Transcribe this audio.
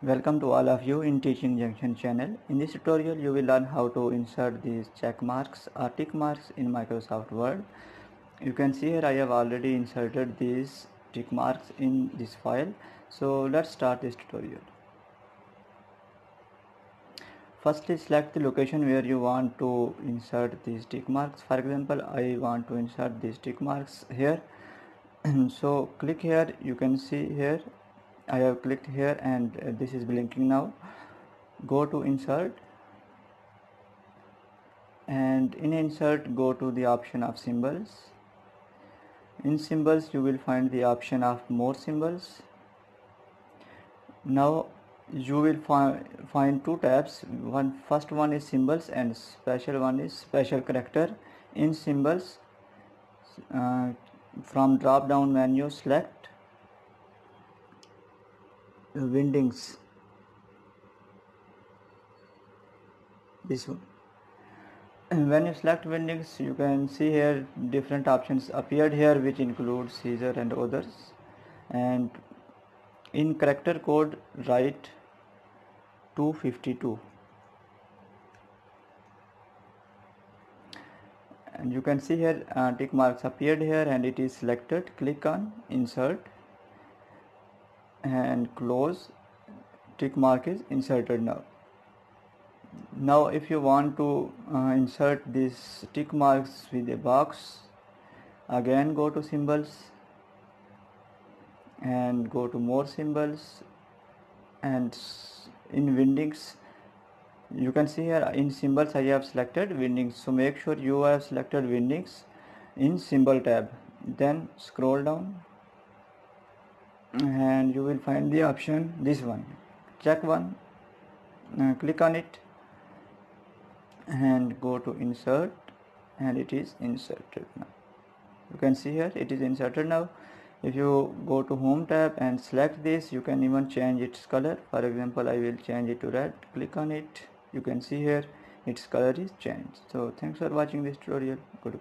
Welcome to all of you in Teaching Junction channel. In this tutorial you will learn how to insert these check marks or tick marks in Microsoft Word. You can see here I have already inserted these tick marks in this file. So let's start this tutorial. Firstly select the location where you want to insert these tick marks. For example I want to insert these tick marks here. so click here you can see here I have clicked here and uh, this is blinking now. Go to insert and in insert go to the option of symbols. In symbols you will find the option of more symbols. Now you will fi find two tabs. One first one is symbols and special one is special character. In symbols uh, from drop down menu select Wingdings. This one. And when you select Wingdings you can see here different options appeared here which include Caesar and others. And in character code write 252 and you can see here uh, tick marks appeared here and it is selected. Click on insert and close tick mark is inserted now. Now if you want to uh, insert these tick marks with a box again go to symbols and go to more symbols and in Wingdings you can see here in symbols I have selected Wingdings. So make sure you have selected Wingdings in symbol tab. Then scroll down and you will find the option this one. Check one. Uh, click on it. And go to insert. And it is inserted now. You can see here it is inserted now. If you go to home tab and select this you can even change its color. For example I will change it to red. Click on it. You can see here its color is changed. So thanks for watching this tutorial. Good